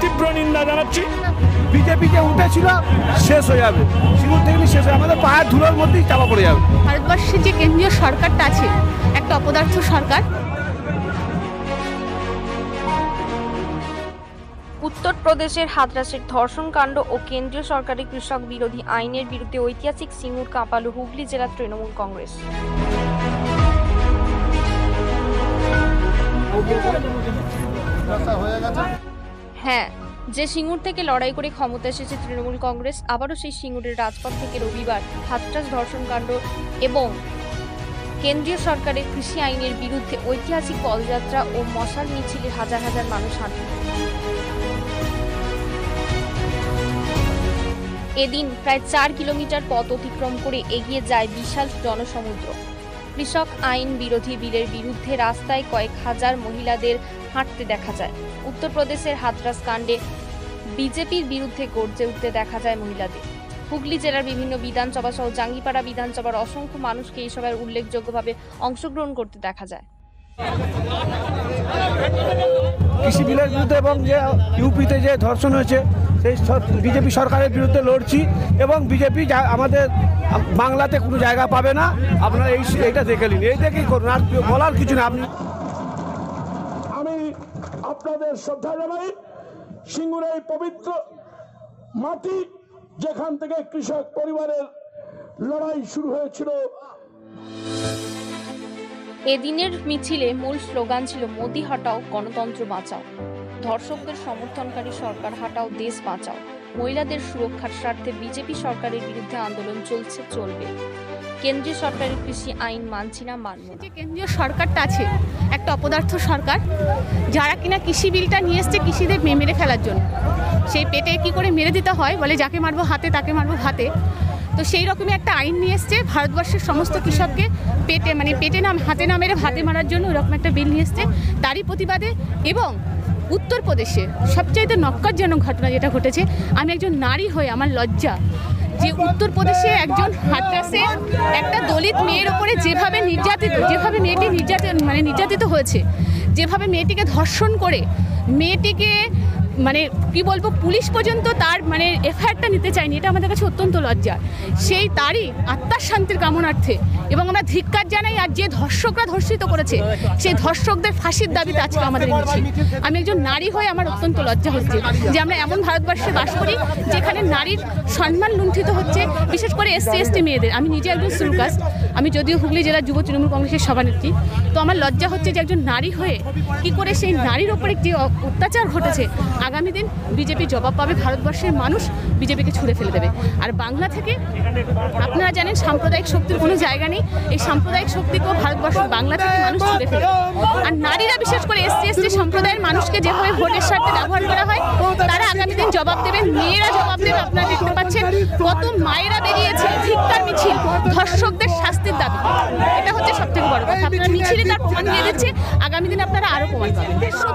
তীব্র নিন্দা জানাচ্ছি। বিজেপি যে উঠেছিল শেষ হয়ে যাবে। সিঙ্গুর থেকে শেষ হয়ে আমাদের পায়ের ধুলোর মধ্যেই চাপা পড়ে যাবে। ভারতবর্ষের যে কেন্দ্রীয় সরকারটা আছে একটা অপদার্থ সরকার। উত্তরপ্রদেশের হাতরাসের ধর্ষণকাণ্ড ও কেন্দ্রীয় সরকারের কৃষক বিরোধী আইনের বিরুদ্ধে ঐতিহাসিক সিঙ্গুর কাঁপালো হুগলি জেলার তৃণমূল কংগ্রেস। হ্যাঁ যে সিঙ্গুর থেকে লড়াই করে ক্ষমতা এসেছে তৃণমূল কংগ্রেস, আবারও সেই সিঙ্গুরের রাজপথ থেকে রবিবার হাতরাস ধর্ষণকাণ্ড এবং কেন্দ্রীয় সরকারের কৃষি আইনের বিরুদ্ধে ঐতিহাসিক পদযাত্রা ও মশাল মিছিলে হাজার হাজার মানুষ হাঁটেন এদিন প্রায় চার কিলোমিটার পথ অতিক্রম করে এগিয়ে যায় বিশাল জনসমুদ্র। কৃষক আইন বিরোধী বিলের বিরুদ্ধে রাস্তায় কয়েক হাজার মহিলাদের হাঁটতে দেখা যায়। উত্তরপ্রদেশের হাতরাস কাণ্ডে বিজেপির বিরুদ্ধে গর্জে উঠতে দেখা যায় মহিলাদের। হুগলি জেলার বিভিন্ন বিধানসভা সহ জাঙ্গিপাড়া বিধানসভার অসংখ্য মানুষকে এই সভায় উল্লেখযোগ্যভাবে অংশগ্রহণ করতে দেখা যায়। কৃষি বিলের বিরুদ্ধে এবং যে ইউপিতে যে ধর্ষণ হয়েছে, সেই বিজেপি সরকারের বিরুদ্ধে লড়ছি এবং বিজেপি আমাদের বাংলাতে কোনো জায়গা পাবে না। আপনারা এই এইটা দেখে নিন। এই দেখেই করুন। আর বলার কিছু না। আপনি আপনাদের শ্রদ্ধা জানাই, সিঙ্গুর এই পবিত্র মাটি যেখান থেকে কৃষক পরিবারের লড়াই শুরু হয়েছিল। এদিনের মিছিলে মূল স্লোগান ছিল, মোদি হটাও, গণতন্ত্র বাঁচাও। ধর্ষকদের সমর্থনকারী সরকার, হাটাও, দেশ বাঁচাও। মহিলাদের সুরক্ষার স্বার্থে বিজেপি সরকারের বিরুদ্ধে আন্দোলন চলছে, চলবে। কেন্দ্রীয় সরকারের কৃষি আইন মানছি না, মানব যে কেন্দ্রীয় সরকারটা আছে, একটা অপদার্থ সরকার, যারা কিনা কৃষি বিলটা নিয়ে এসছে কৃষিদের মেরে ফেলার জন্য। সেই পেটে কি করে মেরে দিতে হয়? বলে যাকে মারবো হাতে, তাকে মারবো হাতে। তো সেই রকমই একটা আইন নিয়ে এসছে, ভারতবর্ষের সমস্ত কৃষককে পেটে মানে পেটে নাম হাতে না মেরে ভাতে মারার জন্য ওরকম একটা বিল নিয়ে এসছে। তারই প্রতিবাদে এবং উত্তরপ্রদেশে সবচাইতে নক্কারজনক ঘটনা যেটা ঘটেছে, আমি একজন নারী হয়ে আমার লজ্জা। যে উত্তরপ্রদেশে একজন হাতরাসে একটা দলিত মেয়ের ওপরে যেভাবে নির্যাতিত, যেভাবে মেয়েটি নির্যাতন মানে নির্যাতিত হয়েছে, যেভাবে মেয়েটিকে ধর্ষণ করে, মেয়েটিকে মানে কি বলব, পুলিশ পর্যন্ত তার মানে এফআইআরটা নিতে চায়নি, এটা আমাদের কাছে অত্যন্ত লজ্জা। সেই তারই আত্মার শান্তির কামনার্থে এবং আমরা ধিক্কার জানাই আর যে ধর্ষকরা ধর্ষিত করেছে, সেই ধর্ষকদের ফাঁসির দাবিতে আজকে আমাদের মিছিল আমি একজন নারী হয়ে আমার অত্যন্ত লজ্জা হচ্ছে যে আমরা এমন ভারতবর্ষে বাস করি যেখানে নারীর সম্মান লুণ্ঠিত হচ্ছে, বিশেষ করে এসসি, এসটি মেয়েদের। আমি নিজে একজন সুরকাস্ট আমি যদিও হুগলি জেলা যুব তৃণমূল কংগ্রেসের সভানেত্রী, তো আমার লজ্জা হচ্ছে যে একজন নারী হয়ে কি করে সেই নারীর ওপরে একটি অত্যাচার ঘটেছে। আগামী দিন বিজেপি জবাব পাবে, ভারতবর্ষের মানুষ বিজেপিকে ছুড়ে ফেলে দেবে। আর বাংলা থেকে আপনারা জানেন সাম্প্রদায়িক শক্তির কোনো জায়গা নেই। এই সাম্প্রদায়িক শক্তিকেও ভারতবর্ষের বাংলা থেকে মানুষ ছুড়ে ফেলে আর নারীরা বিশেষ করে এসসি সম্প্রদায়ের মানুষকে যেভাবে ভোটের স্বার্থে ব্যবহার করা হয়, তারা আগামী দিন জবাব দেবেন, মেয়েরা জবাব দেবে, আপনারা দেখতে পাচ্ছেন কত মায়েরা বেরিয়েছে ধিক্কার মিছিল, ধর্ষকদের শাস্তির দাবি। এটা হচ্ছে সবথেকে বড় কথা। আপনারা মিছিলে তার প্রমাণ দিয়ে দিচ্ছে, আগামী দিন আপনারা আরও প্রমাণ পাবেন। সব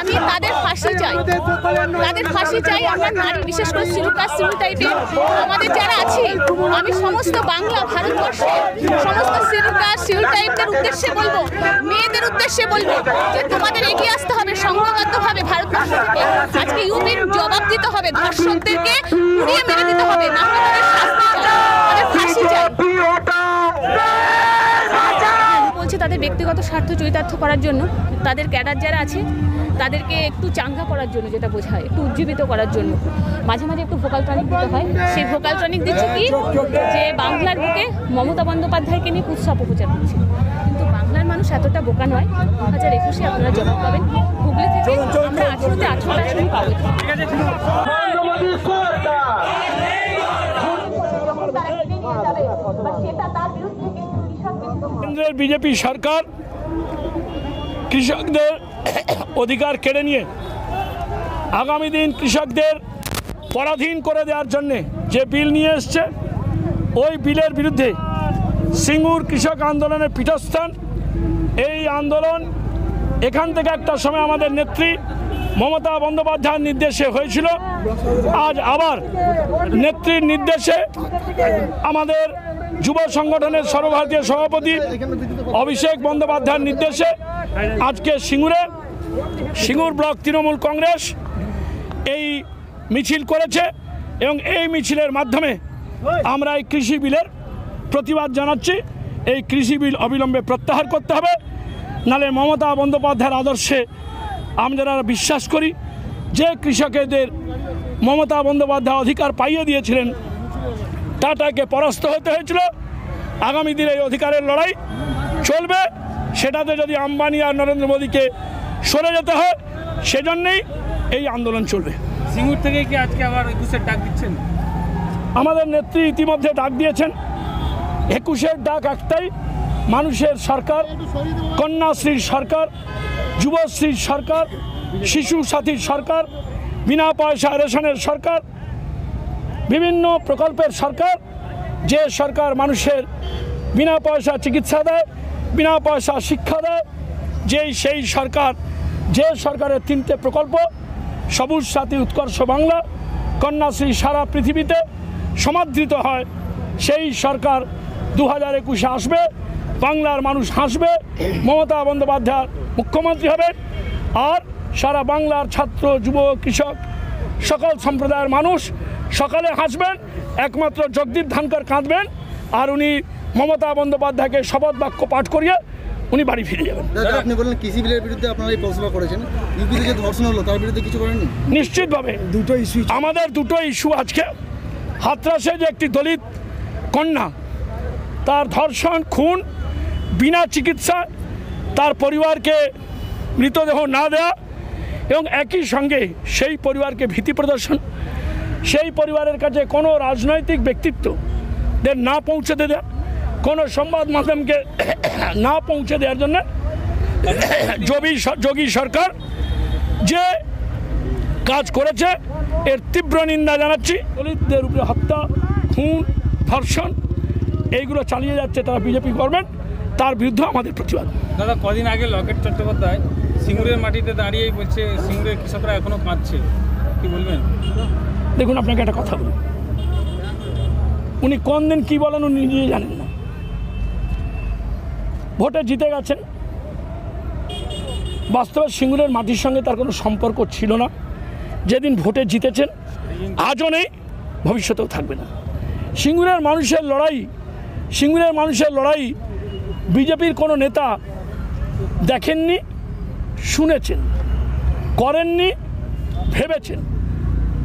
আমি তাদের ফাঁসি চাই তাদের ফাঁসি চাই আমরা নারী বিশেষ করে সিলুকাস সিলু টাইপের আমাদের যারা আছি আমি সমস্ত বাংলা ভারতবর্ষে সমস্ত সিলুকাস সিলু টাইপদের উদ্দেশ্যে বলব মেয়েদের উদ্দেশ্যে বলব যে তোমাদের এগিয়ে আসতে হবে সংঘবদ্ধভাবে ভারতবর্ষ থেকে আজকে ইউপির জবাব দিতে হবে ধর্ষকদেরকে উড়িয়ে মেরে দিতে হবে। না হলে তাদের শাস্তি চাই তাদের ফাঁসি চাই বলছে তাদের ব্যক্তিগত স্বার্থ চরিতার্থ করার জন্য তাদের ক্যাডার যারা আছে তাদেরকে একটু চাঙ্গা করার জন্য যেটা বোঝায় একটু উজ্জীবিত করার জন্য। মাঝে মাঝে একটু ভোকাল টনিক দিতে হয়। সেই ভোকাল টনিক দিচ্ছে কি? যে বাংলার বুকে মমতা বন্দ্যোপাধ্যায়কে নিয়ে কুৎসা প্রচার করছে। কিন্তু বাংলার মানুষ এতটা বোকা নয় দু হাজার একুশে আপনারা জবাব পাবেন। হুগলি থেকে আমরা আঠেরোতে আঠেরোটা আসনই পাবো। কেন্দ্রের বিজেপি সরকার কৃষকদের অধিকার কেড়ে নিয়ে আগামী দিন কৃষকদের পরাধীন করে দেওয়ার জন্যে যে বিল নিয়ে এসছে, ওই বিলের বিরুদ্ধে সিঙ্গুর কৃষক আন্দোলনের পীঠস্থান। এই আন্দোলন এখান থেকে একটা সময় আমাদের নেত্রী মমতা বন্দ্যোপাধ্যায়ের নির্দেশে হয়েছিল। আজ আবার নেত্রীর নির্দেশে আমাদের যুব সংগঠনের সর্বভারতীয় সভাপতি অভিষেক বন্দ্যোপাধ্যায়ের নির্দেশে আজকে সিঙ্গুরে, সিঙ্গুর ব্লক তৃণমূল কংগ্রেস এই মিছিল করেছে এবং এই মিছিলের মাধ্যমে আমরা এই কৃষি বিলের প্রতিবাদ জানাচ্ছি। এই কৃষি বিল অবিলম্বে প্রত্যাহার করতে হবে। নালে মমতা বন্দ্যোপাধ্যায়ের আদর্শে আমরা বিশ্বাস করি যে কৃষকেদের মমতা বন্দ্যোপাধ্যায় অধিকার পাইয়ে দিয়েছিলেন টাটাকে পরাস্ত হতে হয়েছিল। আগামী দিনে এই অধিকারের লড়াই চলবে। সেটাতে যদি আম্বানি আর নরেন্দ্র মোদীকে সরে যেতে হয় সেজন্যেই এই আন্দোলন চলবে। সিঙ্গুর থেকে কি আজকে আবার একুশের ডাক দিচ্ছেন? আমাদের নেত্রী ইতিমধ্যে ডাক দিয়েছেন। একুশের ডাক একটাই মানুষের সরকার কন্যাশ্রীর সরকার। যুবশ্রীর সরকার, শিশু সাথীর সরকার, বিনা পয়সা রেশনের সরকার, বিভিন্ন প্রকল্পের সরকার, যে সরকার মানুষের বিনা পয়সা চিকিৎসা দেয়, বিনা পয়সা শিক্ষা দেয়, যেই সেই সরকার, যে সরকারের তিনটে প্রকল্প, সবুজ সাথী উৎকর্ষ বাংলা, কন্যাশ্রী সারা পৃথিবীতে সমাদৃত হয়, সেই সরকার দু হাজার একুশে আসবে। বাংলার মানুষ হাসবে মমতা বন্দ্যোপাধ্যায় মুখ্যমন্ত্রী হবে আর সারা বাংলার ছাত্র যুব কৃষক সকল সম্প্রদায়ের মানুষ সকালে হাসবেন একমাত্র জগদীপ ধানকর কাঁদবেন আর উনি মমতা বন্দ্যোপাধ্যায়কে শপথ বাক্য পাঠ করিয়ে উনি বাড়ি ফিরে যাবেন। দাদা আপনি বললেন কৃষি বিলের বিরুদ্ধে আপনারা এই প্রশ্ন করেছেন। ইউপিতে যে ধর্ষণ হলো তার বিরুদ্ধে কিছু করেননি? নিশ্চিতভাবে। দুটো ইস্যু আমাদের দুটো ইস্যু আজকে। হাতরাসে যে একটি দলিত কন্যা তার ধর্ষণ খুন বিনা চিকিৎসা তার পরিবারকে মৃতদেহ না দেওয়া এবং একই সঙ্গে সেই পরিবারকে ভীতি প্রদর্শন, সেই পরিবারের কাছে কোনো রাজনৈতিক ব্যক্তিত্বদের না পৌঁছে দেওয়া কোনো সংবাদ মাধ্যমকে না পৌঁছে দেওয়ার জন্য যোগী যোগী সরকার যে কাজ করেছে, এর তীব্র নিন্দা জানাচ্ছি। দলিতদের উপরে হত্যা, খুন, ধর্ষণ, এইগুলো চালিয়ে যাচ্ছে তারা বিজেপি গভর্নমেন্ট। তার বিরুদ্ধে আমাদের প্রতিবাদ। দাদা কদিন আগে লকেট চট্টোপাধ্যায় সিঙ্গুরের মাটিতে দাঁড়িয়েই বলছে সিঙ্গুরের কৃষকরা এখনও কাঁদছে কি বলবেন? দেখুন আপনাকে একটা কথা বলি। উনি কোন দিন কী বলেন উনি নিজেই জানেন না। ভোটে জিতে গেছেন। বাস্তবে সিঙ্গুরের মাটির সঙ্গে তার কোনো সম্পর্ক ছিল না। যেদিন ভোটে জিতেছেন আজও নেই ভবিষ্যতেও থাকবে না। সিঙ্গুরের মানুষের লড়াই সিঙ্গুরের মানুষের লড়াই বিজেপির কোনো নেতা দেখেননি, শুনেছেন, করেননি, ভেবেছেন।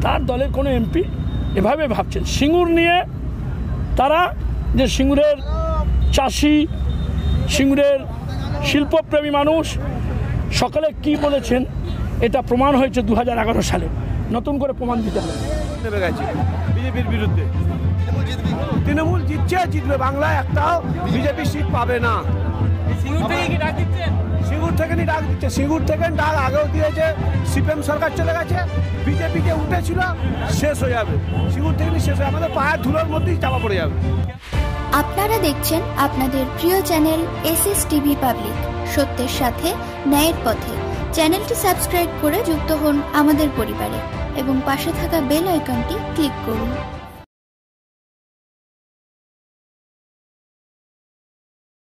তার দলের কোনো এমপি এভাবে ভাবছেন। সিঙ্গুর নিয়ে তারা যে সিঙ্গুরের চাষি, সিঙ্গুরের শিল্পপ্রেমী মানুষ, সকালে কি বলেছেন, এটা প্রমাণ হয়েছে দু হাজার এগারো সালে। নতুন করে প্রমাণ দিতে হবে। বিজেপির বিরুদ্ধে। তৃণমূল জিতছে জিতবে বাংলায় একটাও বিজেপি সিট পাবে না। সিঙ্গুর থেকে কি ডাক দিচ্ছে? সিঙ্গুর থেকে ডাক আগেও দিয়েছে সিপিএম সরকার চলে গেছে বিজেপি যে উঠেছিল শেষ হয়ে যাবে। সিঙ্গুর থেকে নি শেষ হয়ে আমাদের পায়ের ধুলোর মধ্যেই চাপা পড়ে যাবে। আপনারা দেখছেন আপনাদের প্রিয় channel S S TV public সত্যের সাথে ন্যায়ের পথে। চ্যানেলটি সাবস্ক্রাইব করে যুক্ত হন আমাদের পরিবারে এবং পাশে থাকা বেল আইকনটি ক্লিক করুন।